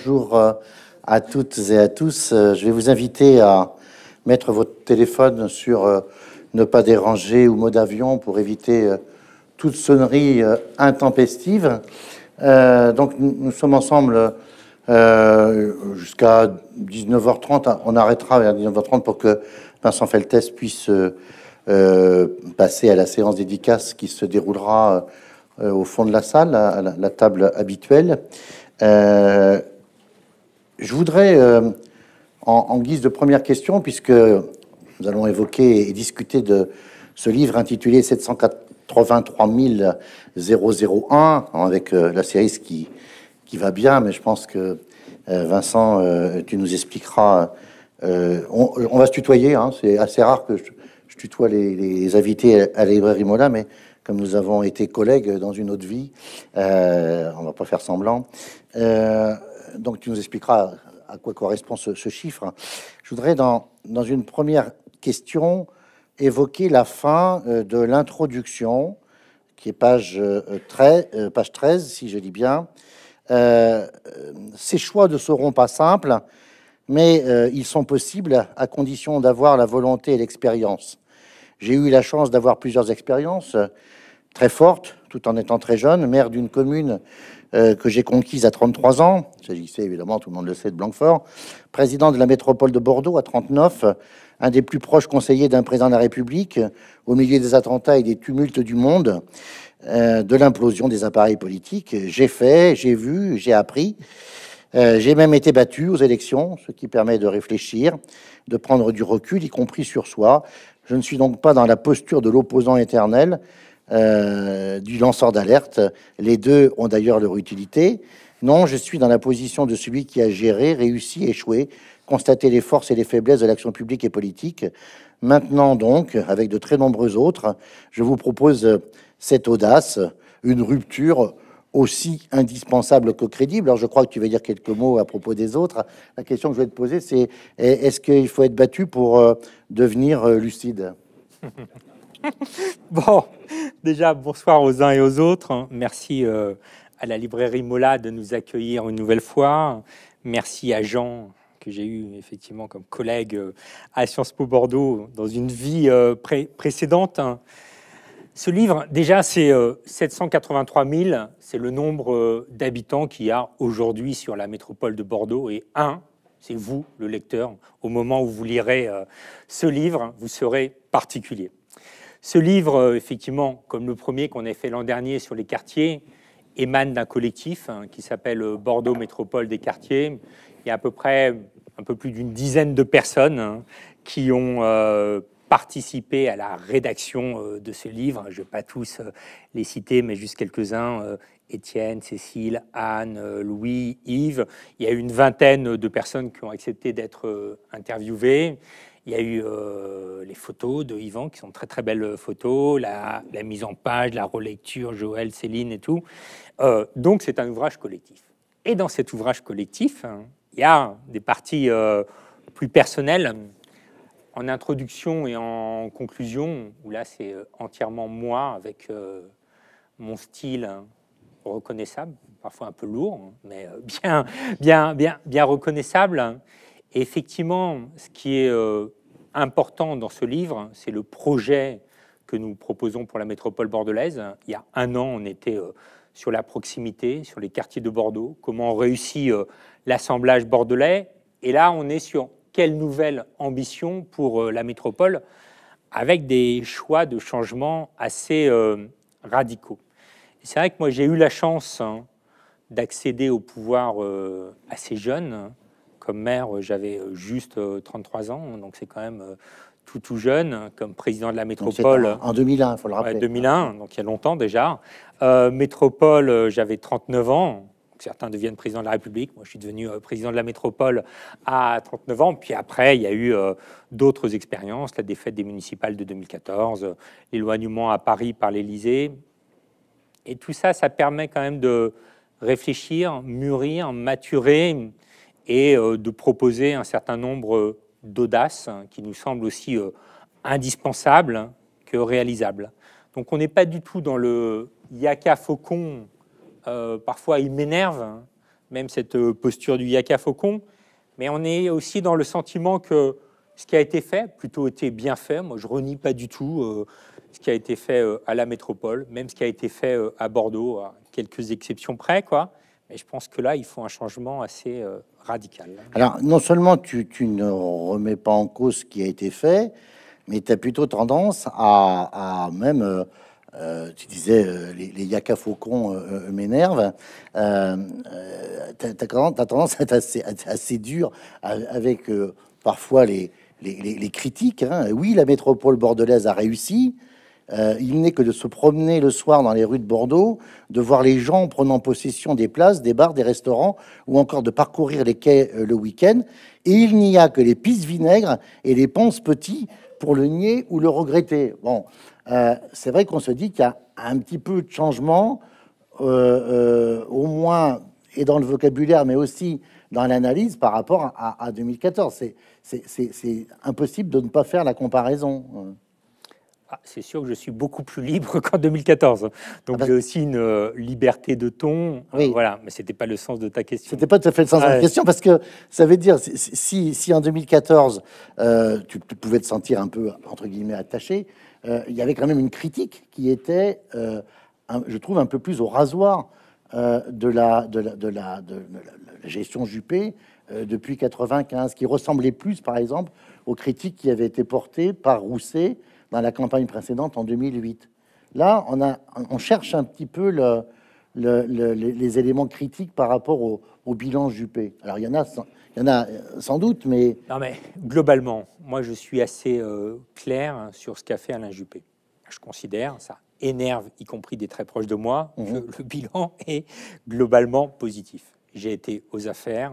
bonjour euh, à toutes et à tous. Euh, je vais vous inviter à mettre votre téléphone sur euh, ne pas déranger ou mode avion pour éviter toute sonnerie intempestive. donc nous, sommes ensemble jusqu'à 19h30. On arrêtera vers 19h30 pour que Vincent Feltès puisse passer à la séance dédicace qui se déroulera au fond de la salle, à la table habituelle. Euh, je voudrais, euh, en, guise de première question, puisque nous allons évoquer et discuter de ce livre intitulé 783 001, avec euh, la série qui, qui va bien, mais je pense que Vincent, tu nous expliqueras. On, va se tutoyer, hein, c'est assez rare que je, tutoie les, les, invités à la librairie Mola, mais comme nous avons été collègues dans une autre vie, euh, on va pas faire semblant. Euh, donc tu nous expliqueras à quoi correspond ce, chiffre. Je voudrais, dans, dans une première question, évoquer la fin euh, de l'introduction, qui est page, 13, page 13, si je dis bien. ces choix ne seront pas simples, mais ils sont possibles à condition d'avoir la volonté et l'expérience. J'ai eu la chance d'avoir plusieurs expériences très fortes, tout en étant très jeune, maire d'une commune euh, que j'ai conquise à 33 ans. Il s'agissait évidemment, tout le monde le sait, de Blanquefort. Président de la métropole de Bordeaux à 39, un des plus proches conseillers d'un président de la République, au milieu des attentats et des tumultes du monde, euh, de l'implosion des appareils politiques. J'ai fait, j'ai vu, j'ai appris. Euh, j'ai même été battu aux élections, ce qui permet de réfléchir, de prendre du recul, y compris sur soi, je ne suis donc pas dans la posture de l'opposant éternel, euh, du lanceur d'alerte. Les deux ont d'ailleurs leur utilité. Non, je suis dans la position de celui qui a géré, réussi, échoué, constaté les forces et les faiblesses de l'action publique et politique. Maintenant donc, avec de très nombreux autres, je vous propose cette audace, une rupture aussi indispensable que crédible. Alors je crois que tu veux dire quelques mots à propos des autres. La question que je vais te poser, c'est est-ce qu'il faut être battu pour euh, devenir euh, lucide? Bon, déjà bonsoir aux uns et aux autres. Merci euh, à la librairie Mola de nous accueillir une nouvelle fois. Merci à Jean que j'ai eu effectivement comme collègue à Sciences Po Bordeaux dans une vie précédente. Ce livre, déjà, c'est 783 euh, 000, c'est le nombre euh, d'habitants qu'il y a aujourd'hui sur la métropole de Bordeaux, et un, c'est vous, le lecteur. Au moment où vous lirez euh, ce livre, vous serez particulier. Ce livre, effectivement, comme le premier qu'on a fait l'an dernier sur les quartiers, émane d'un collectif hein, qui s'appelle Bordeaux Métropole des quartiers. Il y a à peu près un peu plus d'une dizaine de personnes hein, qui ont participé à la rédaction euh, de ce livre. Je ne vais pas tous euh, les citer, mais juste quelques-uns. Euh, Étienne, Cécile, Anne, Louis, Yves. Il y a une vingtaine de personnes qui ont accepté d'être interviewées. Il y a eu les photos de Yvan, qui sont très très belles photos, la, mise en page, la relecture, Joël, Céline et tout. donc c'est un ouvrage collectif. Et dans cet ouvrage collectif, hein, il y a des parties plus personnelles en introduction et en conclusion, où là c'est euh, entièrement moi avec euh, mon style hein, reconnaissable, parfois un peu lourd, hein, mais euh, bien, bien, bien, bien reconnaissable. Et effectivement, ce qui est important dans ce livre, c'est le projet que nous proposons pour la métropole bordelaise. Il y a un an, on était sur la proximité, sur les quartiers de Bordeaux, comment on réussit l'assemblage bordelais. Et là, on est sur quelle nouvelle ambition pour euh, la métropole avec des choix de changement assez euh, radicaux. C'est vrai que moi j'ai eu la chance hein, d'accéder au pouvoir euh, assez jeune. Comme maire, j'avais juste 33 ans, donc c'est quand même tout tout jeune. Comme président de la métropole. En 2001, il faut le rappeler. 2001, donc il y a longtemps déjà. métropole, j'avais 39 ans certains deviennent président de la République. Moi, je suis devenu euh, président de la métropole à 39 ans. Puis après, il y a eu euh, d'autres expériences, la défaite des municipales de 2014, l'éloignement à Paris par l'Élysée. Et tout ça, ça permet quand même de réfléchir, mûrir, maturer et euh, de proposer un certain nombre d'audaces qui nous semblent aussi indispensables que réalisables. Donc on n'est pas du tout dans le yaka faucon euh, parfois il m'énerve même cette posture du yaka faucon, mais on est aussi dans le sentiment que ce qui a été fait, plutôt été bien fait. Moi, je renie pas du tout ce qui a été fait à la métropole, même ce qui a été fait à Bordeaux, à quelques exceptions près, quoi. Mais je pense que là, il faut un changement assez radical. Alors, non seulement tu, ne remets pas en cause ce qui a été fait, mais tu as plutôt tendance à, même, euh, euh, tu disais, euh, les, les yaka faucons m'énervent, tu as, tendance à être assez, dur avec parfois les, les, critiques. Hein. Oui, la métropole bordelaise a réussi, euh, il n'est que de se promener le soir dans les rues de Bordeaux, de voir les gens prenant possession des places, des bars, des restaurants, ou encore de parcourir les quais euh, le week-end. Et il n'y a que les pistes vinaigres et les ponces petits pour le nier ou le regretter. Bon, euh, c'est vrai qu'on se dit qu'il y a un petit peu de changement, au moins et dans le vocabulaire, mais aussi dans l'analyse par rapport à 2014. C'est impossible de ne pas faire la comparaison. Ah, c'est sûr que je suis beaucoup plus libre qu'en 2014. Donc ah bah j'ai aussi une euh, liberté de ton. Euh, voilà, mais c'était pas le sens de ta question. C'était pas tout à fait le sens de ta question parce que ça veut dire si, si en 2014 euh, tu, pouvais te sentir un peu entre guillemets attaché, il y avait quand même une critique qui était, je trouve, un peu plus au rasoir de la, de, la, de, la, de, la, gestion Juppé depuis 95, qui ressemblait plus, par exemple, aux critiques qui avaient été portées par Rousset dans la campagne précédente en 2008. Là, on, a, on cherche un petit peu le, les éléments critiques par rapport au, bilan Juppé. Alors, il y en a, il y en a sans doute, mais... Non, mais globalement, moi, je suis assez euh, clair sur ce qu'a fait Alain Juppé. Je considère, ça énerve, y compris des très proches de moi, que mhm. le bilan est globalement positif. J'ai été aux affaires.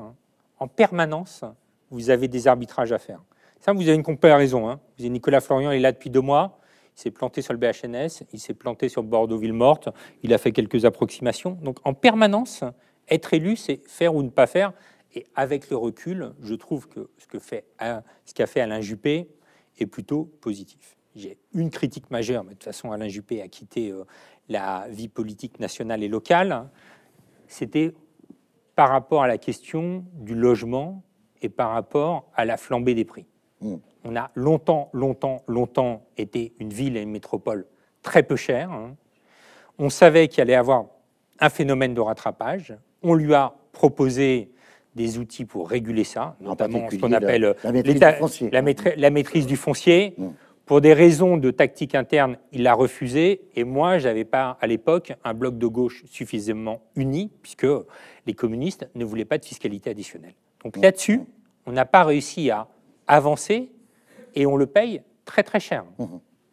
En permanence, vous avez des arbitrages à faire. Ça, vous avez une comparaison. Hein. Vous avez Nicolas Florian, il est là depuis deux mois. Il s'est planté sur le BHNS, il s'est planté sur Bordeaux-Ville-Morte, il a fait quelques approximations. Donc en permanence, être élu, c'est faire ou ne pas faire. Et avec le recul, je trouve que ce qu'a fait, Alain Juppé est plutôt positif. J'ai une critique majeure, mais de toute façon, Alain Juppé a quitté euh, la vie politique nationale et locale. C'était par rapport à la question du logement et par rapport à la flambée des prix. On a longtemps, longtemps, longtemps été une ville et une métropole très peu chère. Hein. On savait qu'il allait avoir un phénomène de rattrapage. On lui a proposé des outils pour réguler ça, notamment ce qu'on appelle la, maîtrise du foncier. La, maîtrise du foncier. Mm. Pour des raisons de tactique interne, il l'a refusé. Et moi, je n'avais pas à l'époque un bloc de gauche suffisamment uni, puisque les communistes ne voulaient pas de fiscalité additionnelle. Donc mm. là-dessus, on n'a pas réussi à avancé et on le paye très très cher. Mmh.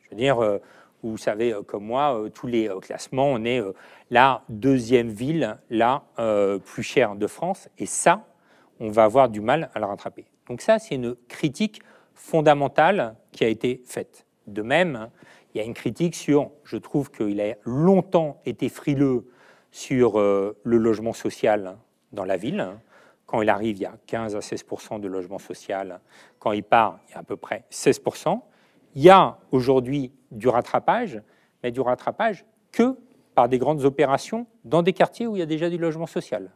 Je veux dire, euh, vous savez euh, comme moi, euh, tous les classements, on est la deuxième ville la plus chère de France et ça, on va avoir du mal à le rattraper. Donc ça, c'est une critique fondamentale qui a été faite. De même, il y a une critique sur, je trouve qu'il a longtemps été frileux sur le logement social dans la ville. Quand il arrive, il y a 15 à 16% de logement social. Quand il part, il y a à peu près 16% Il y a aujourd'hui du rattrapage, mais du rattrapage que par des grandes opérations dans des quartiers où il y a déjà du logement social.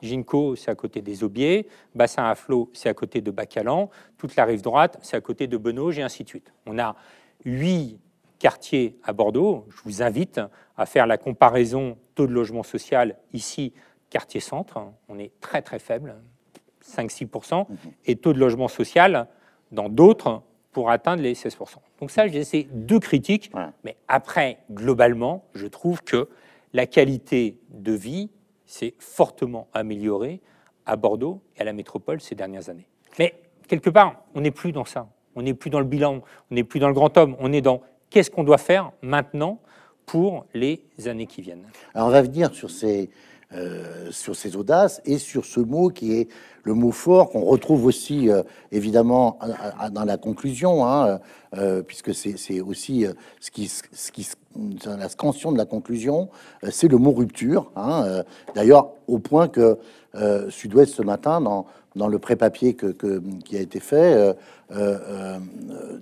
Ginko, c'est à côté des Aubiers, Bassin à Flot, c'est à côté de Bacalan, toute la rive droite, c'est à côté de Benauge et ainsi de suite. On a huit quartiers à Bordeaux. Je vous invite à faire la comparaison taux de logement social ici quartier centre, on est très très faible, 5-6%, mhm. et taux de logement social dans d'autres pour atteindre les 16%. Donc ça, j'ai ces deux critiques, mais après, globalement, je trouve que la qualité de vie s'est fortement améliorée à Bordeaux et à la métropole ces dernières années. Mais quelque part, on n'est plus dans ça. On n'est plus dans le bilan, on n'est plus dans le grand homme, on est dans qu'est-ce qu'on doit faire maintenant pour les années qui viennent. Alors on va venir sur ces, euh, sur ces audaces et sur ce mot qui est le mot fort qu'on retrouve aussi euh, évidemment dans la conclusion, hein, euh, puisque c'est aussi ce qui, ce qui, la scansion de la conclusion, c'est le mot rupture. Hein, D'ailleurs, au point que Sud-Ouest ce matin, dans, dans le pré-papier que, qui a été fait,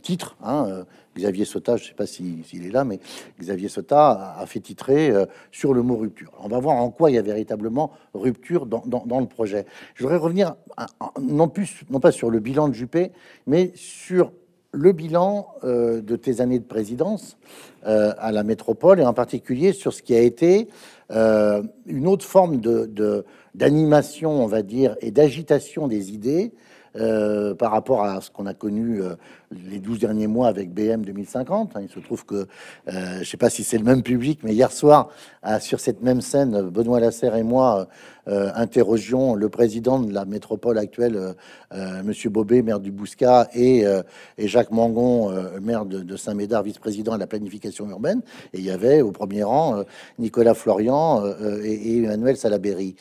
titre hein, Xavier Sota, je ne sais pas s'il est là, mais Xavier Sota a, fait titrer euh, sur le mot rupture. On va voir en quoi il y a véritablement rupture dans, le projet. Je voudrais revenir non, plus, non pas sur le bilan de Juppé, mais sur le bilan euh, de tes années de présidence euh, à la métropole et en particulier sur ce qui a été une autre forme d'animation, on va dire, et d'agitation des idées par rapport à ce qu'on a connu les 12 derniers mois avec BM 2050. Hein. Il se trouve que, euh, je ne sais pas si c'est le même public, mais hier soir, sur cette même scène, Benoît Lasserre et moi interrogions le président de la métropole actuelle, Monsieur Bobé, maire du Bouscat, et, Jacques Mangon, maire de, Saint-Médard, vice-président à la planification urbaine. Et il y avait au premier rang Nicolas Florian et, Emmanuel Salaberry.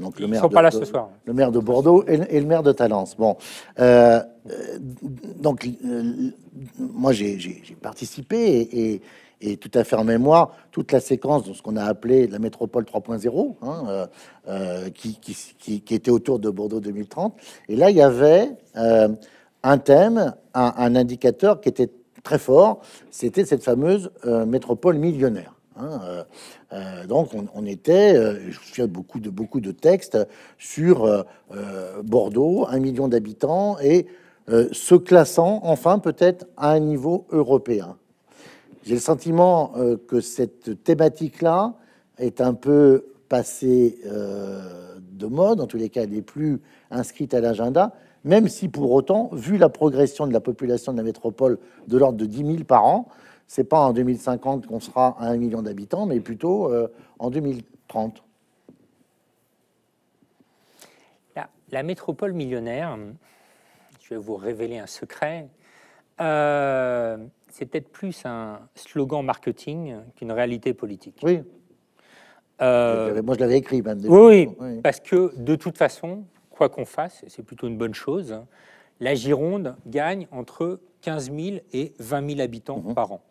donc le maire, de, pas là ce soir. le maire de Bordeaux et, et le maire de Talence. Bon, euh, donc euh, moi j'ai participé et, tout à fait en mémoire toute la séquence de ce qu'on a appelé la métropole 3.0, hein, euh, qui, était autour de Bordeaux 2030. Et là, il y avait un thème, un, indicateur qui était très fort, c'était cette fameuse métropole millionnaire. Hein, euh, euh, donc on, était, euh, je me souviens de beaucoup de beaucoup de textes sur Bordeaux, un million d'habitants et se classant enfin peut-être à un niveau européen. J'ai le sentiment que cette thématique-là est un peu passée de mode, en tous les cas elle n'est plus inscrite à l'agenda, même si pour autant, vu la progression de la population de la métropole de l'ordre de 10 000 par an, c'est pas en 2050 qu'on sera à un million d'habitants, mais plutôt euh, en 2030. La, métropole millionnaire, je vais vous révéler un secret, euh, c'est peut-être plus un slogan marketing qu'une réalité politique. Oui. Euh, moi, je l'avais écrit même. Oui, oui, parce que de toute façon, quoi qu'on fasse, c'est plutôt une bonne chose, la Gironde gagne entre 15 000 et 20 000 habitants mhm. par an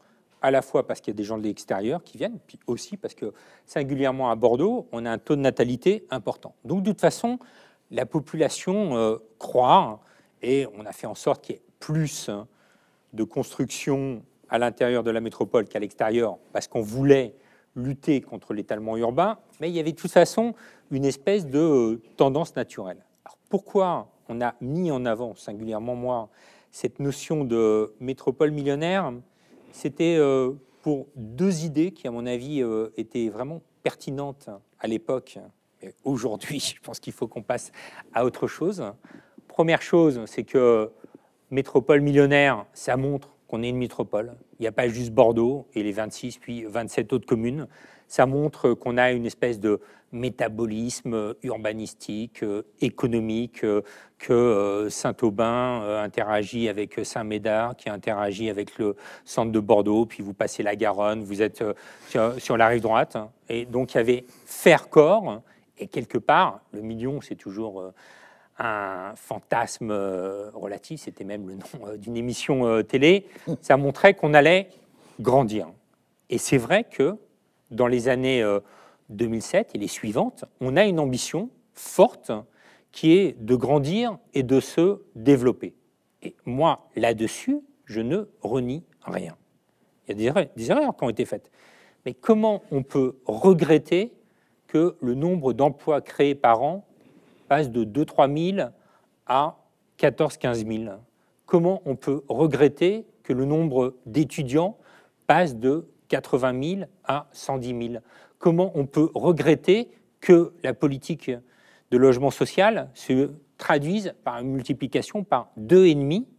à la fois parce qu'il y a des gens de l'extérieur qui viennent, puis aussi parce que singulièrement à Bordeaux, on a un taux de natalité important. Donc de toute façon, la population euh, croît et on a fait en sorte qu'il y ait plus de construction à l'intérieur de la métropole qu'à l'extérieur, parce qu'on voulait lutter contre l'étalement urbain, mais il y avait de toute façon une espèce de euh, tendance naturelle. Alors pourquoi on a mis en avant, singulièrement moi, cette notion de métropole millionnaire? C'était euh, pour deux idées qui, à mon avis, euh, étaient vraiment pertinentes à l'époque. Aujourd'hui, je pense qu'il faut qu'on passe à autre chose. Première chose, c'est que métropole millionnaire, ça montre qu'on est une métropole. Il n'y a pas juste Bordeaux et les 26 puis 27 autres communes ça montre qu'on a une espèce de métabolisme urbanistique, euh, économique, euh, que euh, Saint-Aubin interagit avec Saint-Médard, qui interagit avec le centre de Bordeaux, puis vous passez la Garonne, vous êtes sur la rive droite. Et donc il y avait faire corps, et quelque part, le million, c'est toujours un fantasme relatif, c'était même le nom d'une émission télé, ça montrait qu'on allait grandir. Et c'est vrai que dans les années 2007 euh, et les suivantes, on a une ambition forte qui est de grandir et de se développer. Et moi, là-dessus, je ne renie rien. Il y a des erreurs, qui ont été faites. Mais comment on peut regretter que le nombre d'emplois créés par an passe de 2-3 000 à 14-15 000 Comment on peut regretter que le nombre d'étudiants passe de 80 000 à 110 000. Comment on peut regretter que la politique de logement social se traduise par une multiplication par deux et demi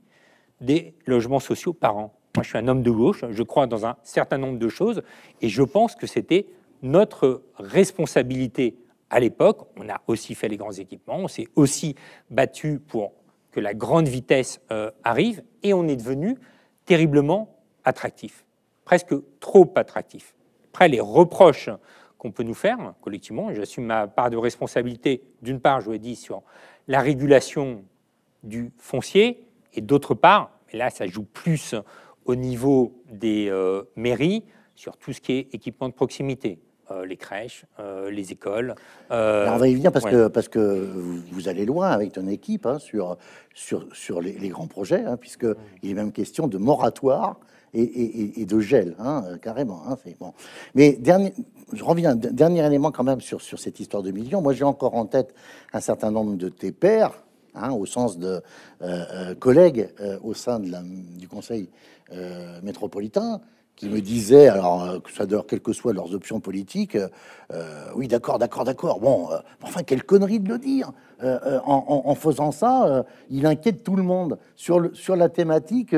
des logements sociaux par an? Moi, je suis un homme de gauche, je crois dans un certain nombre de choses, et je pense que c'était notre responsabilité à l'époque. On a aussi fait les grands équipements, on s'est aussi battu pour que la grande vitesse euh, arrive, et on est devenu terriblement attractif presque trop attractif. Après, les reproches qu'on peut nous faire collectivement, j'assume ma part de responsabilité, d'une part, je vous ai dit, sur la régulation du foncier, et d'autre part, et là ça joue plus au niveau des euh, mairies, sur tout ce qui est équipement de proximité. Euh, les crèches, euh, les écoles. on va y venir parce que parce que vous, allez loin avec ton équipe hein, sur sur sur les, grands projets, hein, puisque il est même question de moratoire et, de gel, hein, carrément. Bon. Mais dernier, je reviens, dernier élément quand même sur, sur cette histoire de millions. Moi, j'ai encore en tête un certain nombre de tes pairs, hein, au sens de collègues au sein de la, du Conseil métropolitain, qui me disaient, alors euh, que ça d'ailleurs quelles que soient leurs options politiques, euh, oui d'accord, d'accord, d'accord. Bon, euh, enfin quelle connerie de le dire. En, faisant ça, il inquiète tout le monde sur sur la thématique.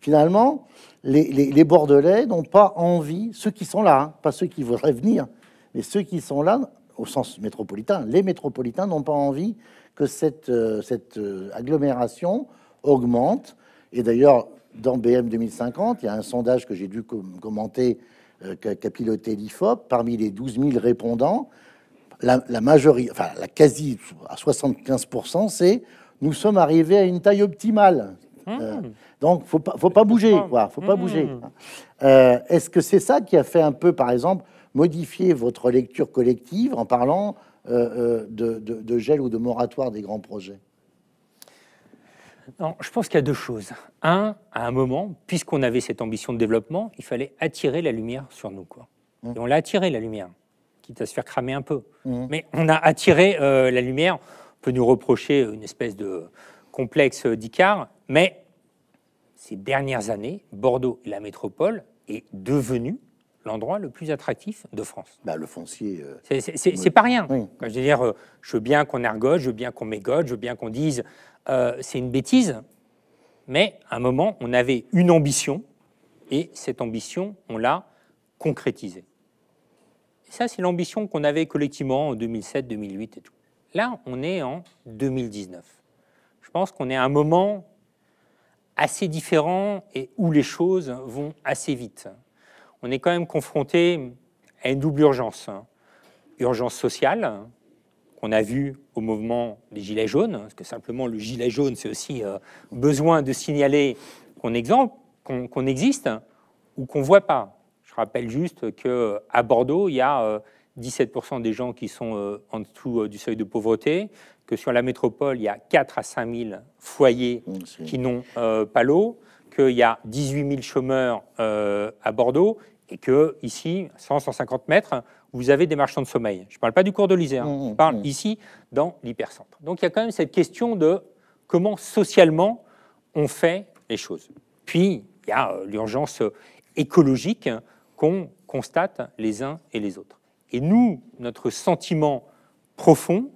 finalement, les, les, Bordelais n'ont pas envie, ceux qui sont là, hein, pas ceux qui voudraient venir, mais ceux qui sont là au sens métropolitain, les métropolitains n'ont pas envie que cette, cette agglomération augmente. Et d'ailleurs, dans BM 2050, il y a un sondage que j'ai dû commenter, euh, qu'a piloté l'IFOP. Parmi les 12 000 répondants, la, majorité, enfin la quasi à 75%, c'est nous sommes arrivés à une taille optimale. Mmh. Euh, donc, faut pas, faut pas bouger, quoi. Faut pas mmh. bouger. Euh, est-ce que c'est ça qui a fait un peu, par exemple, modifier votre lecture collective en parlant de gel ou de moratoire des grands projets? Non, je pense qu'il y a deux choses. Un, à un moment, puisqu'on avait cette ambition de développement, il fallait attirer la lumière sur nous. Quoi. Mmh. Et on l'a attiré, la lumière, quitte à se faire cramer un peu. Mmh. Mais on a attiré euh, la lumière. On peut nous reprocher une espèce de complexe d'Icare, mais ces dernières années, Bordeaux, la métropole, est devenu l'endroit le plus attractif de France. Bah, le foncier. Euh, c'est pas rien. je veux dire, euh, je veux bien qu'on ergote, je veux bien qu'on mégote, je veux bien qu'on dise euh, c'est une bêtise, mais à un moment, on avait une ambition, et cette ambition, on l'a concrétisée. Et ça, c'est l'ambition qu'on avait collectivement en 2007, 2008 et tout. Là, on est en 2019. Je pense qu'on est à un moment assez différent et où les choses vont assez vite. On est quand même confronté à une double urgence. Urgence sociale, qu'on a vu au mouvement des Gilets jaunes, parce que simplement le gilet jaune, c'est aussi euh, besoin de signaler qu'on existe ou qu'on ne voit pas. Je rappelle juste qu'à Bordeaux, il y a 17% euh, des gens qui sont euh, en dessous du seuil de pauvreté, que sur la métropole, il y a 4 à 5 000 foyers qui n'ont pas l'eau, qu'il y a 18 000 chômeurs à Bordeaux, et que ici, 100-150 mètres, vous avez des marchands de sommeil. Je ne parle pas du cours de l'Isère, hein. mmh, je parle mmh. ici dans l'hypercentre. Donc il y a quand même cette question de comment socialement on fait les choses. Puis il y a euh, l'urgence écologique qu'on constate les uns et les autres. Et nous, notre sentiment profond,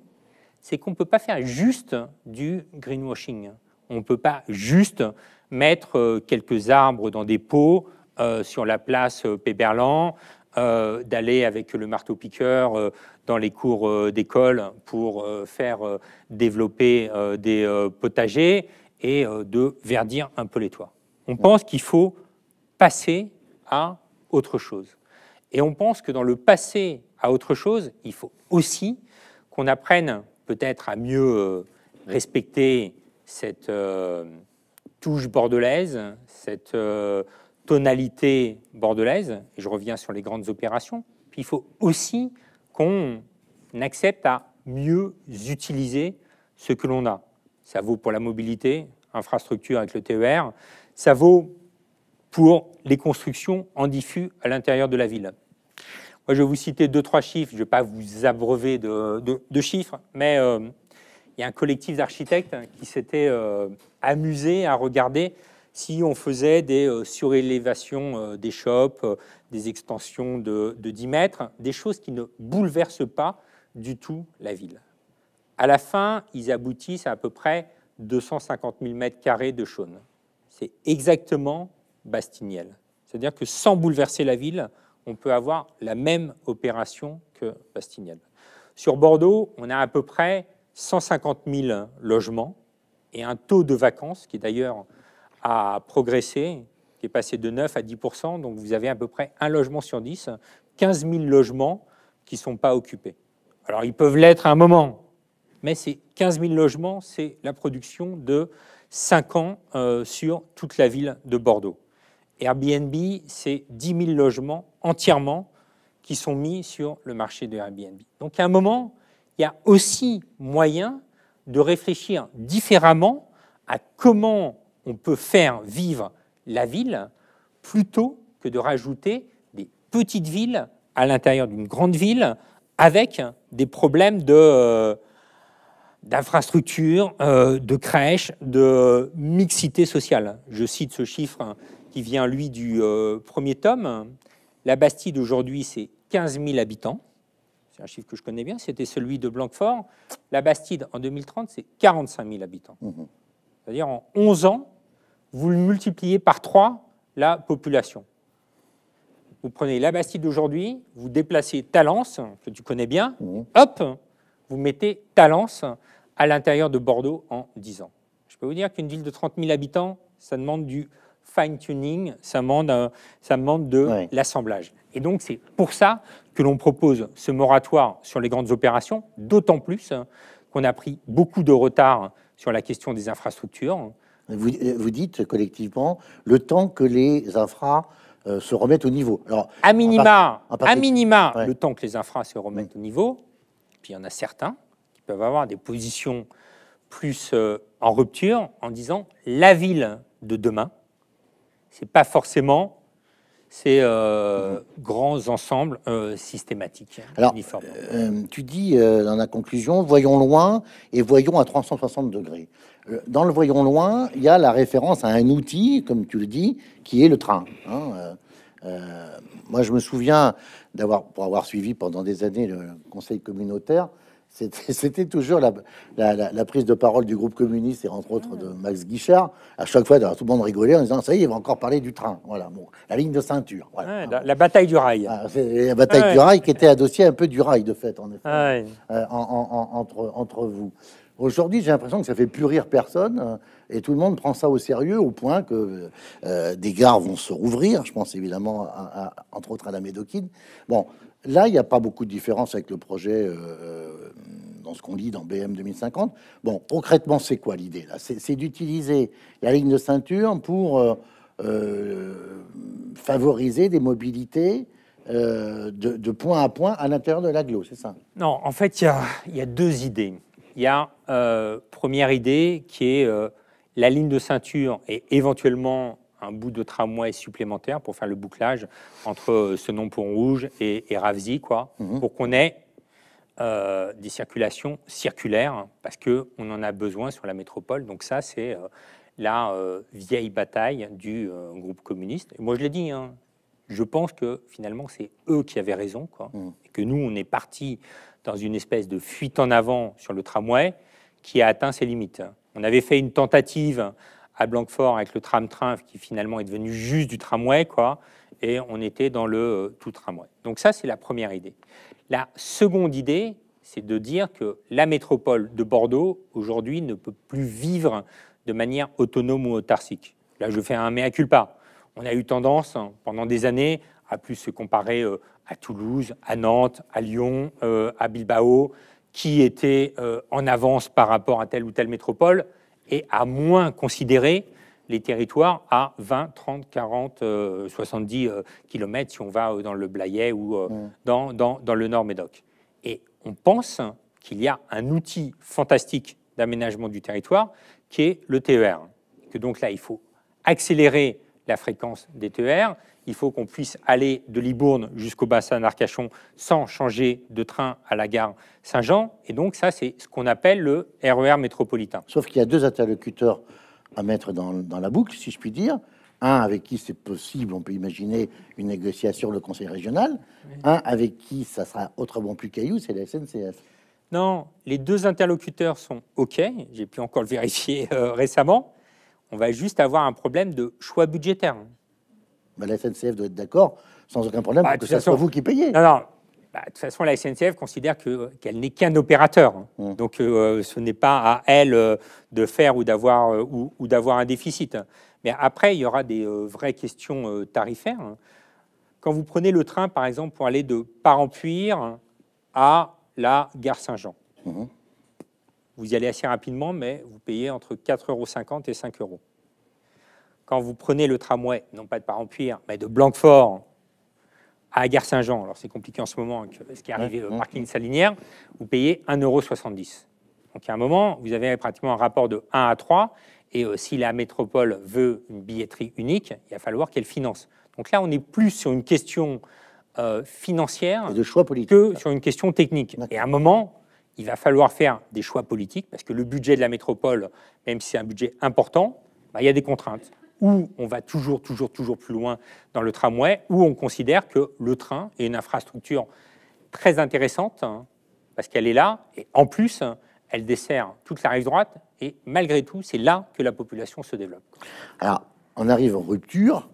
c'est qu'on ne peut pas faire juste du greenwashing. On ne peut pas juste mettre euh, quelques arbres dans des pots euh, sur la place Péberlan, euh, d'aller avec le marteau-piqueur dans les cours d'école pour faire développer des potagers et de verdir un peu les toits. On pense qu'il faut passer à autre chose. Et on pense que dans le passer à autre chose, il faut aussi qu'on apprenne peut-être à mieux respecter cette touche bordelaise, cette tonalité bordelaise, et je reviens sur les grandes opérations, puis il faut aussi qu'on accepte à mieux utiliser ce que l'on a. Ça vaut pour la mobilité, infrastructure avec le TER, ça vaut pour les constructions en diffus à l'intérieur de la ville. Moi, je vais vous citer deux, trois chiffres, je ne vais pas vous abreuver de, chiffres, mais euh, y a un collectif d'architectes qui s'était euh, amusé à regarder si on faisait des euh, surélévations euh, des euh, des extensions de, 10 mètres, des choses qui ne bouleversent pas du tout la ville. À la fin, ils aboutissent à à peu près 250 000 mètres carrés de chaunes. C'est exactement Bastiniel. C'est-à-dire que sans bouleverser la ville, on peut avoir la même opération que Bastiniel. Sur Bordeaux, on a à peu près 150 000 logements et un taux de vacances qui d'ailleurs a progressé, qui est passé de 9 à 10 donc vous avez à peu près un logement sur 10, 15 000 logements qui ne sont pas occupés. Alors ils peuvent l'être à un moment, mais c'est 15 000 logements, c'est la production de 5 ans euh, sur toute la ville de Bordeaux. Airbnb, c'est 10 000 logements entièrement qui sont mis sur le marché de Airbnb. Donc à un moment, il y a aussi moyen de réfléchir différemment à comment on peut faire vivre la ville plutôt que de rajouter des petites villes à l'intérieur d'une grande ville avec des problèmes de, euh, d'infrastructures, euh, de crèches, de mixité sociale. Je cite ce chiffre qui vient, lui, du euh, premier tome. La Bastide, aujourd'hui, c'est 15 000 habitants. C'est un chiffre que je connais bien. C'était celui de Blanquefort. La Bastide, en 2030, c'est 45 000 habitants. Mmh. C'est-à-dire, en 11 ans, vous le multipliez par 3 la population. Vous prenez la Bastide d'aujourd'hui, vous déplacez Talence, que tu connais bien, mmh. hop, vous mettez Talence à l'intérieur de Bordeaux en 10 ans. Je peux vous dire qu'une ville de 30 000 habitants, ça demande du fine-tuning, ça demande, euh, ça demande de l'assemblage. Et donc, c'est pour ça que l'on propose ce moratoire sur les grandes opérations, d'autant plus qu'on a pris beaucoup de retard sur la question des infrastructures. Vous, vous dites collectivement le temps que les infras euh, se remettent au niveau. Alors, à minima, à minima le temps que les infras se remettent au niveau, puis il y en a certains qui peuvent avoir des positions plus euh, en rupture en disant la ville de demain, c'est pas forcément ces euh, grands ensembles euh, systématiques, Alors, euh, tu dis dans la conclusion, voyons loin et voyons à 360 degrés. Dans le voyons loin, il y a la référence à un outil, comme tu le dis, qui est le train. Hein, moi, je me souviens d'avoir, pour avoir suivi pendant des années le conseil communautaire, c'était toujours la, prise de parole du groupe communiste et entre autres de Max Guichard. À chaque fois, tout le monde rigolait en disant ça y est, il va encore parler du train. Voilà, bon, la ligne de ceinture. la, bataille du rail. Ah, la bataille du rail qui était adossée un peu du rail de fait, en effet, euh, entre, entre vous. Aujourd'hui, j'ai l'impression que ça fait plus rire personne euh, et tout le monde prend ça au sérieux au point que euh, des gares vont se rouvrir. Je pense évidemment, entre autres, à la Médoquine. Bon, Là, il n'y a pas beaucoup de différence avec le projet euh, dans ce qu'on lit dans BM 2050. Bon, concrètement, c'est quoi l'idée là? C'est d'utiliser la ligne de ceinture pour euh, favoriser des mobilités de, point à point à l'intérieur de l'agglo, c'est ça? Non, en fait, il y, y a, deux idées. Il y a première idée qui est la ligne de ceinture et éventuellement un bout de tramway supplémentaire pour faire le bouclage entre euh, ce nom pont rouge et, et quoi, mhm. pour qu'on ait euh, des circulations circulaires, parce qu'on en a besoin sur la métropole. Donc ça, c'est euh, la vieille bataille du groupe communiste. Et moi, je l'ai dit, hein, je pense que finalement, c'est eux qui avaient raison, quoi, mhm. et que nous, on est parti dans une espèce de fuite en avant sur le tramway qui a atteint ses limites. On avait fait une tentative à Blanquefort avec le tram-train qui finalement est devenu juste du tramway, quoi, et on était dans le euh, tout tramway. Donc ça, c'est la première idée. La seconde idée, c'est de dire que la métropole de Bordeaux, aujourd'hui, ne peut plus vivre de manière autonome ou autarcique. Là, je fais un mea culpa. On a eu tendance, hein, pendant des années, à plus se comparer euh, à Toulouse, à Nantes, à Lyon, euh, à Bilbao, qui étaient en avance par rapport à telle ou telle métropole et à moins considérer les territoires à 20, 30, 40, 70 km si on va euh, dans le Blayais ou euh, mm. dans, dans, dans, le Nord-Médoc. Et on pense qu'il y a un outil fantastique d'aménagement du territoire qui est le TER. Que donc là, il faut accélérer la fréquence des TER. Il faut qu'on puisse aller de Libourne jusqu'au bassin d'Arcachon sans changer de train à la gare Saint-Jean. Et donc ça, c'est ce qu'on appelle le RER e métropolitain. Sauf qu'il y a deux interlocuteurs à mettre dans, la boucle, si je puis dire. Un avec qui c'est possible, on peut imaginer une négociation, le conseil régional. Un avec qui ça sera autrement plus caillou, c'est la SNCF. Non, les deux interlocuteurs sont OK. J'ai pu encore le vérifier euh, récemment on va juste avoir un problème de choix budgétaire. Bah, la SNCF doit être d'accord, sans aucun problème, bah, pour que ce soit vous qui payez. Non, non. Bah, de toute façon, la SNCF considère qu'elle n'est qu'un opérateur. Mmh. Donc, euh, ce n'est pas à elle euh, de faire ou d'avoir euh, ou, d'avoir un déficit. Mais après, il y aura des vraies questions tarifaires. Quand vous prenez le train, par exemple, pour aller de Parampuire à la gare Saint-Jean, mmh. Vous y allez assez rapidement, mais vous payez entre 4,50 euros et 5 euros. Quand vous prenez le tramway, non pas de Parampuire, mais de Blanquefort à Gare Saint-Jean, alors c'est compliqué en ce moment ce qui est arrivé au parking Salinière, vous payez 1,70 euros. Donc il y a un moment, vous avez pratiquement un rapport de 1 à 3, Et euh, si la métropole veut une billetterie unique, il va falloir qu'elle finance. Donc là, on est plus sur une question euh, financière de choix politiques. que sur une question technique. Et à un moment, il va falloir faire des choix politiques parce que le budget de la métropole, même si c'est un budget important, bah, il y a des contraintes. Ou on va toujours, toujours, toujours plus loin dans le tramway, ou on considère que le train est une infrastructure très intéressante hein, parce qu'elle est là et en plus, elle dessert toute la rive droite et malgré tout, c'est là que la population se développe. Alors, on arrive en rupture.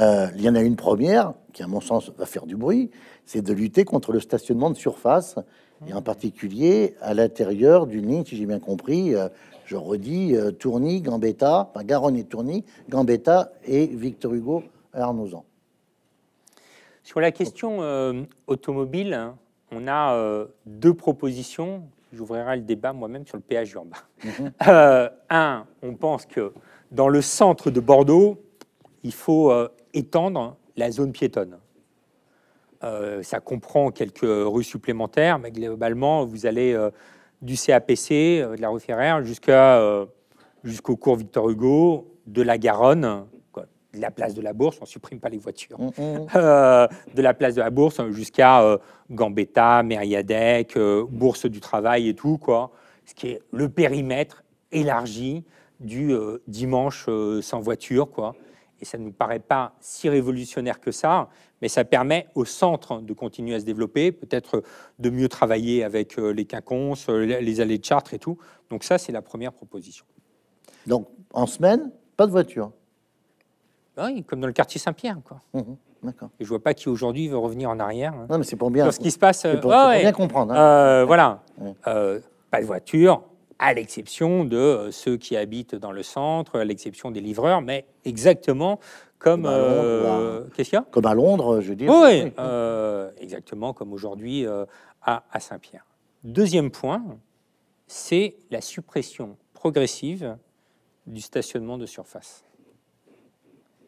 Euh, il y en a une première qui, à mon sens, va faire du bruit, c'est de lutter contre le stationnement de surface, et en particulier à l'intérieur d'une ligne, si j'ai bien compris, euh, je redis, euh, Tourny, Gambetta, enfin, Garonne et Tourny, Gambetta et Victor Hugo à Arnouzan. Sur la question automobile, hein, on a deux propositions j'ouvrirai le débat moi-même sur le péage urbain. Mhm. Euh, un, on pense que dans le centre de Bordeaux, il faut euh, étendre la zone piétonne. Euh, ça comprend quelques rues supplémentaires, mais globalement, vous allez du CAPC, de la rue Ferrer, jusqu'à jusqu'au cours Victor Hugo, de la Garonne, de la place de la Bourse, on supprime pas les voitures, mm, mm. Euh, de la place de la Bourse jusqu'à euh, Gambetta, Mériadec, euh, Bourse du Travail et tout, quoi. Ce qui est le périmètre élargi du dimanche sans voiture, quoi. Et ça ne nous paraît pas si révolutionnaire que ça, mais ça permet au centre de continuer à se développer, peut-être de mieux travailler avec les quinconces, les allées de Chartres et tout. Donc ça, c'est la première proposition. Donc en semaine, pas de voiture oui, comme dans le quartier Saint-Pierre, quoi. Mmh, d'accord. Et je vois pas qui aujourd'hui veut revenir en arrière. Hein. Non, mais c'est pour bien. ce qui se passe. Pour, bien comprendre. Hein. Euh, voilà. Euh, pas de voiture, à l'exception de euh, ceux qui habitent dans le centre, à l'exception des livreurs, mais exactement comme. Qu'est-ce qu'il y a? Comme à Londres, je dis. Oui, exactement comme aujourd'hui à, à Saint-Pierre. Deuxième point, c'est la suppression progressive du stationnement de surface.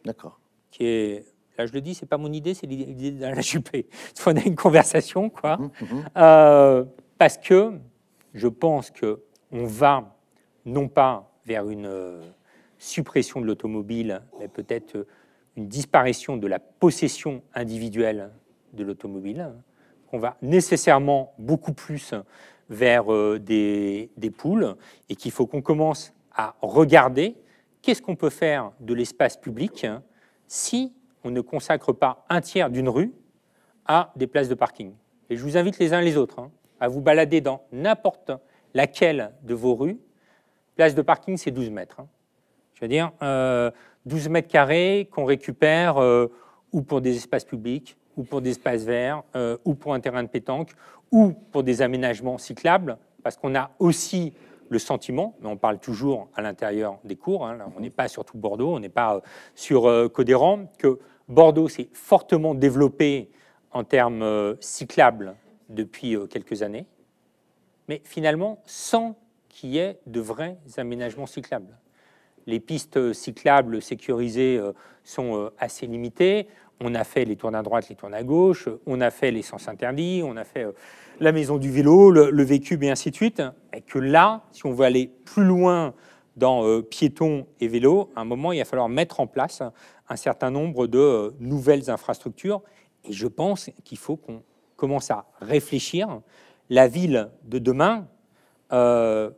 D'accord. Qui est, là je le dis, c'est pas mon idée, c'est l'idée de la chupée. On a une conversation, quoi. Mmh, mmh. Euh, parce que je pense que on va non pas vers une euh, suppression de l'automobile, mais peut-être une disparition de la possession individuelle de l'automobile. On va nécessairement beaucoup plus vers euh, des, des poules et qu'il faut qu'on commence à regarder qu'est-ce qu'on peut faire de l'espace public si on ne consacre pas un tiers d'une rue à des places de parking Et je vous invite les uns les autres hein, à vous balader dans n'importe laquelle de vos rues? Place de parking, c'est 12 mètres. Hein. Je veux dire, 12 euh, mètres carrés qu'on récupère euh, ou pour des espaces publics, ou pour des espaces verts, euh, ou pour un terrain de pétanque, ou pour des aménagements cyclables, parce qu'on a aussi le sentiment, mais on parle toujours à l'intérieur des cours, hein, on n'est pas sur tout Bordeaux, on n'est pas sur Codéran, que Bordeaux s'est fortement développé en termes cyclables depuis quelques années, mais finalement sans qu'il y ait de vrais aménagements cyclables. Les pistes cyclables sécurisées sont assez limitées. On a fait les tours à droite, les tours à gauche, on a fait les sens interdits, on a fait la maison du vélo, le, vécu, et ainsi de suite. Et que là, si on veut aller plus loin dans euh, piétons et vélos, à un moment, il va falloir mettre en place un certain nombre de euh, nouvelles infrastructures. Et je pense qu'il faut qu'on commence à réfléchir la ville de demain euh,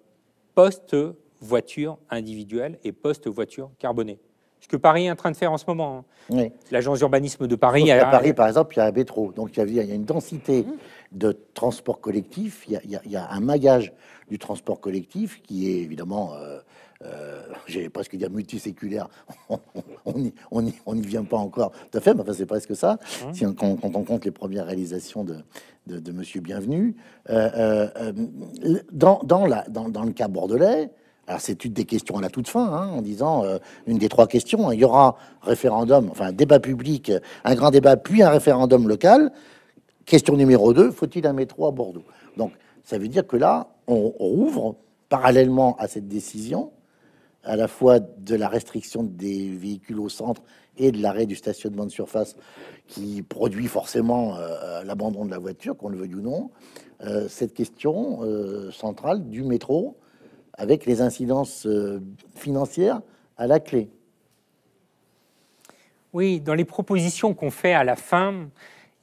post-voiture individuelle et post-voiture carbonée. Ce que Paris est en train de faire en ce moment. Hein. L'agence d'urbanisme de Paris. À Paris, par exemple, il y a un métro. Donc il y a, une densité mmh. de transport collectif. Il y, a, un maillage du transport collectif qui est évidemment, euh, euh, j'ai presque dire multiséculaire. on n'y on vient pas encore tout à fait, mais enfin, c'est presque ça. Mmh. Si on, quand, on compte les premières réalisations de, de, Monsieur Bienvenu. Euh, dans, dans, la, dans, dans le cas bordelais, alors c'est une des questions à la toute fin, hein, en disant euh, une des trois questions. Hein. il y aura référendum, enfin débat public, un grand débat, puis un référendum local. Question numéro deux, faut-il un métro à Bordeaux? Donc ça veut dire que là, on, ouvre parallèlement à cette décision, à la fois de la restriction des véhicules au centre et de l'arrêt du stationnement de surface qui produit forcément euh, l'abandon de la voiture, qu'on le veuille ou non, euh, cette question centrale du métro avec les incidences euh, financières à la clé. Oui, dans les propositions qu'on fait à la fin,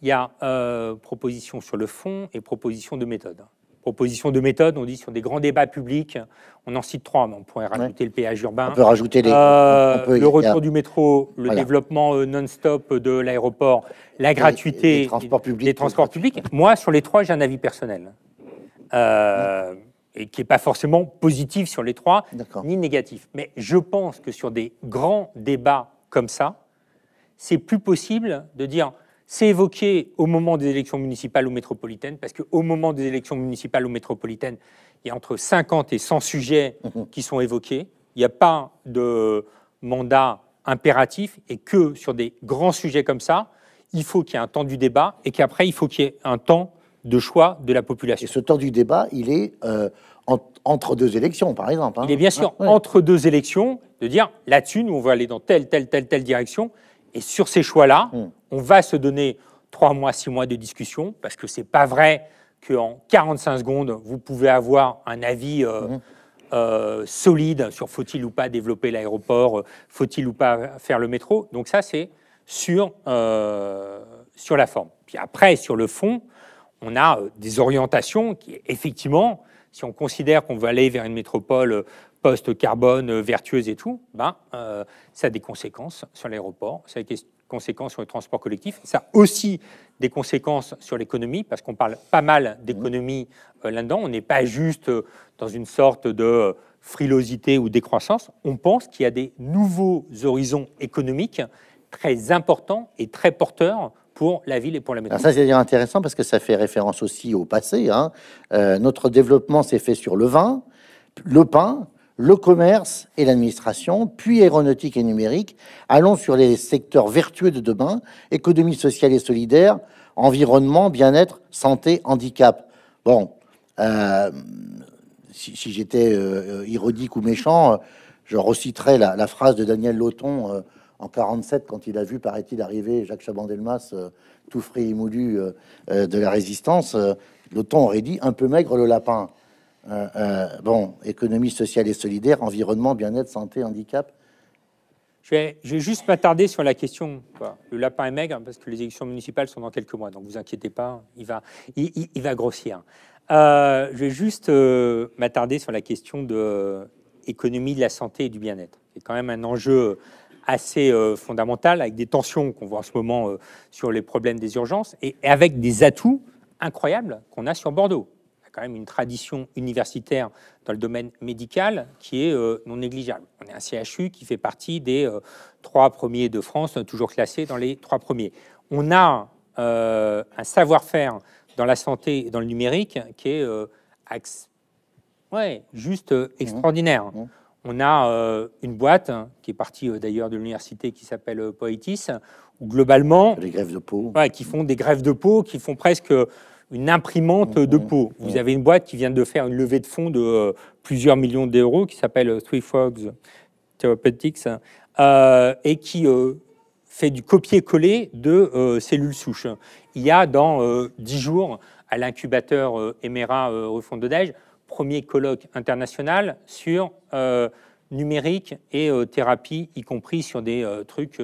il y a euh, propositions sur le fond et propositions de méthode. Propositions de méthode, on dit sur des grands débats publics, on en cite trois, mais on pourrait rajouter le péage urbain. On peut rajouter les, euh, le retour du métro, le développement euh, non-stop de l'aéroport, la gratuité des transports publics. Des transports publics. Moi, sur les trois, j'ai un avis personnel. et qui n'est pas forcément positif sur les trois, ni négatif. Mais je pense que sur des grands débats comme ça, c'est plus possible de dire c'est évoqué au moment des élections municipales ou métropolitaines, parce qu'au moment des élections municipales ou métropolitaines, il y a entre 50 et 100 sujets mhm. qui sont évoqués. Il n'y a pas de mandat impératif et que sur des grands sujets comme ça, il faut qu'il y ait un temps du débat et qu'après, il faut qu'il y ait un temps de choix de la population. Et ce temps du débat, il est euh, entre deux élections, par exemple. Hein. Il est bien sûr ah, entre deux élections, de dire là-dessus, nous, on va aller dans telle, telle, telle, telle direction. Et sur ces choix-là, hmm. on va se donner trois mois, six mois de discussion, parce que ce n'est pas vrai qu'en 45 secondes, vous pouvez avoir un avis euh, hmm. euh, solide sur faut-il ou pas développer l'aéroport, euh, faut-il ou pas faire le métro. Donc ça, c'est sur, sur la forme. Puis après, sur le fond, on a des orientations qui, effectivement, si on considère qu'on veut aller vers une métropole post-carbone euh, vertueuse et tout, ben, euh, ça a des conséquences sur l'aéroport, ça a des conséquences sur le transport collectif, ça a aussi des conséquences sur l'économie, parce qu'on parle pas mal d'économie euh, là-dedans. On n'est pas juste dans une sorte de frilosité ou décroissance. On pense qu'il y a des nouveaux horizons économiques très importants et très porteurs pour la ville et pour la métropole. ça, c'est intéressant parce que ça fait référence aussi au passé. Hein. notre développement s'est fait sur le vin, le pain, le commerce et l'administration, puis aéronautique et numérique. Allons sur les secteurs vertueux de demain, économie sociale et solidaire, environnement, bien-être, santé, handicap. Bon, euh, si, j'étais euh, ironique ou méchant, je reciterais la, phrase de Daniel Loton euh, en 47 quand il a vu, paraît-il, arriver Jacques Chaban-Delmas, tout frais et moulu de la résistance. Loton aurait dit un peu maigre le lapin. Euh, euh, bon, économie sociale et solidaire, environnement, bien-être, santé, handicap. Je vais, juste m'attarder sur la question. Le lapin est maigre parce que les élections municipales sont dans quelques mois, donc vous inquiétez pas, il va, grossir. Euh, je vais juste m'attarder sur la question de l'économie de la santé et du bien-être. C'est quand même un enjeu assez fondamental avec des tensions qu'on voit en ce moment sur les problèmes des urgences et avec des atouts incroyables qu'on a sur Bordeaux quand même une tradition universitaire dans le domaine médical qui est euh, non négligeable. On est un CHU qui fait partie des euh, trois premiers de France, toujours classé dans les trois premiers. On a euh, un savoir-faire dans la santé et dans le numérique qui est ouais, juste mmh. extraordinaire. Mmh. On a une boîte qui est partie d'ailleurs de l'université qui s'appelle Poetis, où globalement, les grèves de peau, qui font des grèves de peau, qui font presque une imprimante de peau. Vous avez une boîte qui vient de faire une levée de fonds de euh, plusieurs millions d'euros qui s'appelle Three Frogs Therapeutics euh, et qui euh, fait du copier-coller de cellules souches. Il y a dans dix jours à l'incubateur Emera au fond de Dège, premier colloque international sur numérique et thérapie, y compris sur des trucs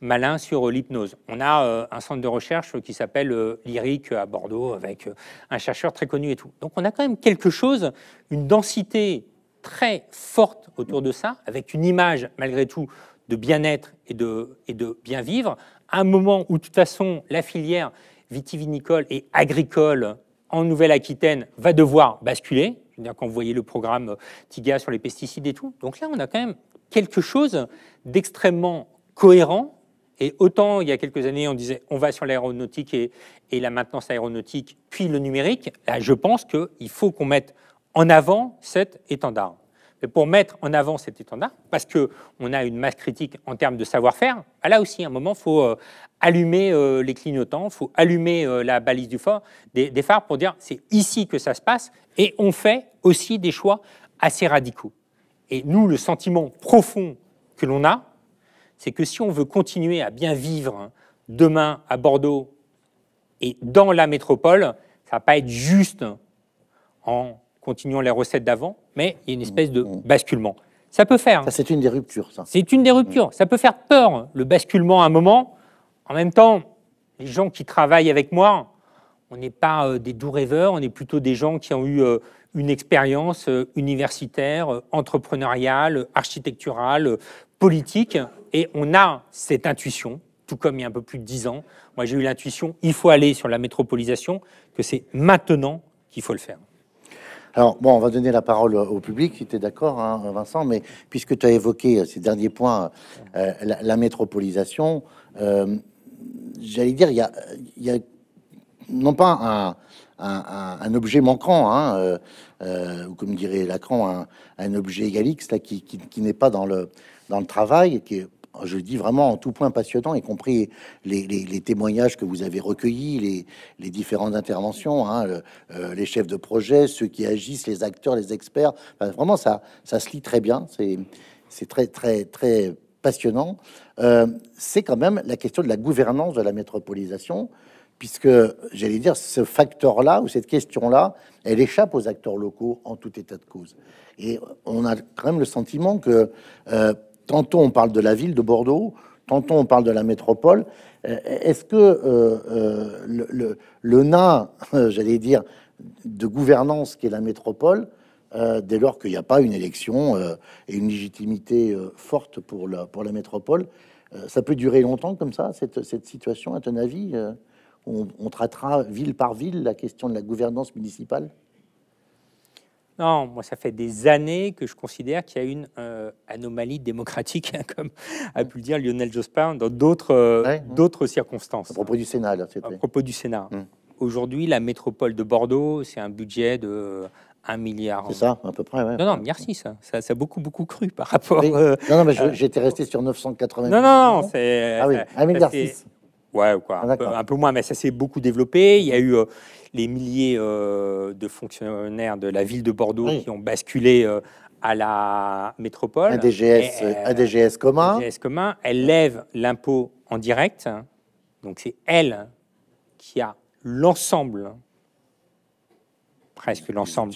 malin sur l'hypnose. On a euh, un centre de recherche qui s'appelle euh, Lyrique à Bordeaux avec euh, un chercheur très connu et tout. Donc on a quand même quelque chose, une densité très forte autour de ça, avec une image malgré tout de bien-être et de, et de bien vivre, à un moment où de toute façon la filière vitivinicole et agricole en Nouvelle-Aquitaine va devoir basculer. Quand vous voyez le programme TIGA sur les pesticides et tout. Donc là, on a quand même quelque chose d'extrêmement cohérent et autant il y a quelques années, on disait on va sur l'aéronautique et, la maintenance aéronautique, puis le numérique, là je pense qu'il faut qu'on mette en avant cet étendard. Mais pour mettre en avant cet étendard, parce qu'on a une masse critique en termes de savoir-faire, bah là aussi, à un moment, il faut euh, allumer euh, les clignotants, il faut allumer euh, la balise du des, des phares pour dire c'est ici que ça se passe, et on fait aussi des choix assez radicaux. Et nous, le sentiment profond que l'on a, c'est que si on veut continuer à bien vivre demain à Bordeaux et dans la métropole, ça ne va pas être juste en continuons les recettes d'avant, mais il y a une espèce de basculement. Ça peut faire. Ça, c'est une des ruptures, ça. C'est une des ruptures. Ça peut faire peur, le basculement à un moment. En même temps, les gens qui travaillent avec moi, on n'est pas euh, des doux rêveurs, on est plutôt des gens qui ont eu euh, une expérience euh, universitaire, entrepreneuriale, architecturale, politique, et on a cette intuition, tout comme il y a un peu plus de dix ans. Moi, j'ai eu l'intuition, il faut aller sur la métropolisation, que c'est maintenant qu'il faut le faire. Alors, bon, on va donner la parole au public, si tu es d'accord, hein, Vincent, mais puisque tu as évoqué ces derniers points, la, métropolisation, j'allais dire, il y a, non pas un, objet manquant, hein, euh, euh, ou comme dirait Lacan, un, objet égalix là, qui, n'est pas dans le, dans le travail, qui est, je dis vraiment en tout point passionnant, y compris les, témoignages que vous avez recueillis, les, différentes interventions, hein, euh, les chefs de projet, ceux qui agissent, les acteurs, les experts. vraiment, ça, ça se lit très bien. C'est très, très, très passionnant. Euh, c'est quand même la question de la gouvernance de la métropolisation, puisque, j'allais dire, ce facteur-là, ou cette question-là, elle échappe aux acteurs locaux en tout état de cause. Et on a quand même le sentiment que euh, tantôt on parle de la ville de Bordeaux, tantôt on parle de la métropole. Euh, est-ce que le, le, le, nain, j'allais dire, de gouvernance qui est la métropole, euh, dès lors qu'il n'y a pas une élection euh, et une légitimité euh, forte pour la, métropole. ça peut durer longtemps comme ça, cette, cette situation, à ton avis on, on, traitera ville par ville la question de la gouvernance municipale? Non, moi, ça fait des années que je considère qu'il y a une anomalie démocratique, hein, comme a pu le dire Lionel Jospin dans d'autres d'autres circonstances. À propos du Sénat, là, À propos du Sénat. Hum. Aujourd'hui, la métropole de Bordeaux, c'est un budget de un milliard. C'est ça, à peu près. Ouais. Non, non, milliard ça. ça. Ça a beaucoup, beaucoup cru par rapport. Euh, non, non, mais euh, j'étais resté sur 980 Non, non, non, c'est. Ah oui, un milliard six. Ouais, quoi, ah, un, peu, moins, mais ça s'est beaucoup développé. Il y a eu euh, les milliers de fonctionnaires de la ville de Bordeaux qui ont basculé à la métropole. Un DGS, un DGS commun. DGS commun. Elle lève l'impôt en direct. Donc c'est elle qui a l'ensemble presque l'ensemble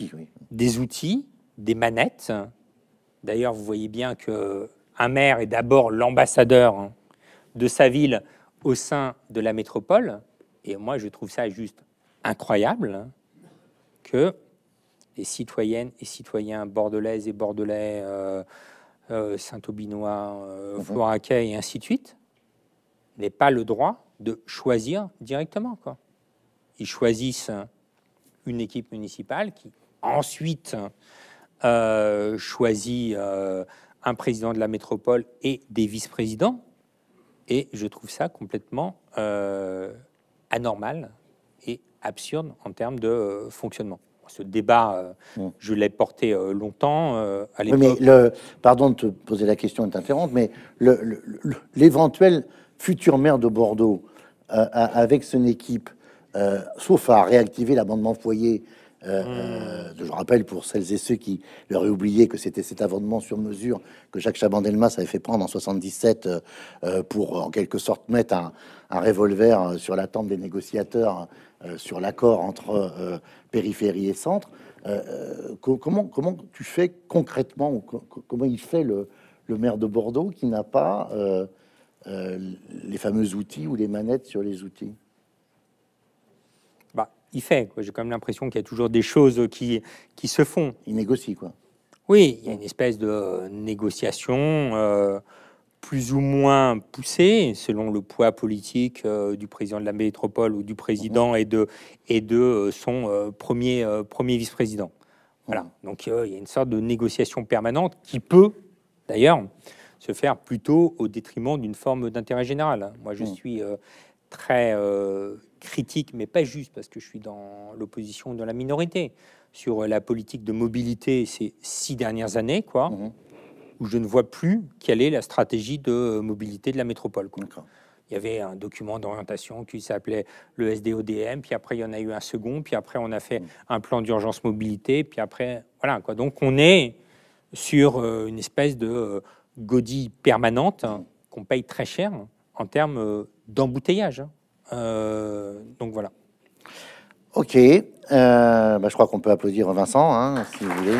des outils, des manettes. D'ailleurs, vous voyez bien que un maire est d'abord l'ambassadeur de sa ville au sein de la métropole. Et moi, je trouve ça juste incroyable que les citoyennes et citoyens bordelaises et bordelais, euh, euh, Saint-Aubinois, euh, mhm. et ainsi de suite, n'aient pas le droit de choisir directement. Quoi. Ils choisissent une équipe municipale qui ensuite euh, choisit un président de la métropole et des vice-présidents. Et je trouve ça complètement euh, anormal et absurde en termes de fonctionnement. Ce débat, mm. je l'ai porté longtemps à l'époque. mais le, pardon de te poser la question et t'interrompre, mais l'éventuel futur maire de Bordeaux, avec son équipe, euh, sauf à réactiver l'amendement foyer. Euh, euh, je rappelle pour celles et ceux qui l'auraient oublié que c'était cet amendement sur mesure que Jacques Chaban-Delmas avait fait prendre en 77 pour en quelque sorte mettre un, revolver sur la tempe des négociateurs sur l'accord entre périphérie et centre. comment, comment tu fais concrètement, comment il fait le, le maire de Bordeaux qui n'a pas les fameux outils ou les manettes sur les outils? Il fait. J'ai quand même l'impression qu'il y a toujours des choses qui, qui se font. Il négocie, quoi. Oui, il y a une espèce de négociation euh, plus ou moins poussée, selon le poids politique euh, du président de la métropole ou du président et de, et de euh, son premier, premier vice-président. Voilà. Donc il y a une sorte de négociation permanente qui peut, d'ailleurs, se faire plutôt au détriment d'une forme d'intérêt général. Moi, je suis très critique, mais pas juste parce que je suis dans l'opposition de la minorité, sur la politique de mobilité ces six dernières années, quoi, mhm. où je ne vois plus quelle est la stratégie de mobilité de la métropole. Quoi. Il y avait un document d'orientation qui s'appelait le SDODM, puis après il y en a eu un second, puis après on a fait mhm. un plan d'urgence mobilité, puis après, voilà quoi. Donc on est sur euh, une espèce de euh, godille permanente mhm. qu'on paye très cher en termes euh, d'embouteillage. Euh, donc voilà. Ok, euh, bah, je crois qu'on peut applaudir Vincent, hein, si vous voulez.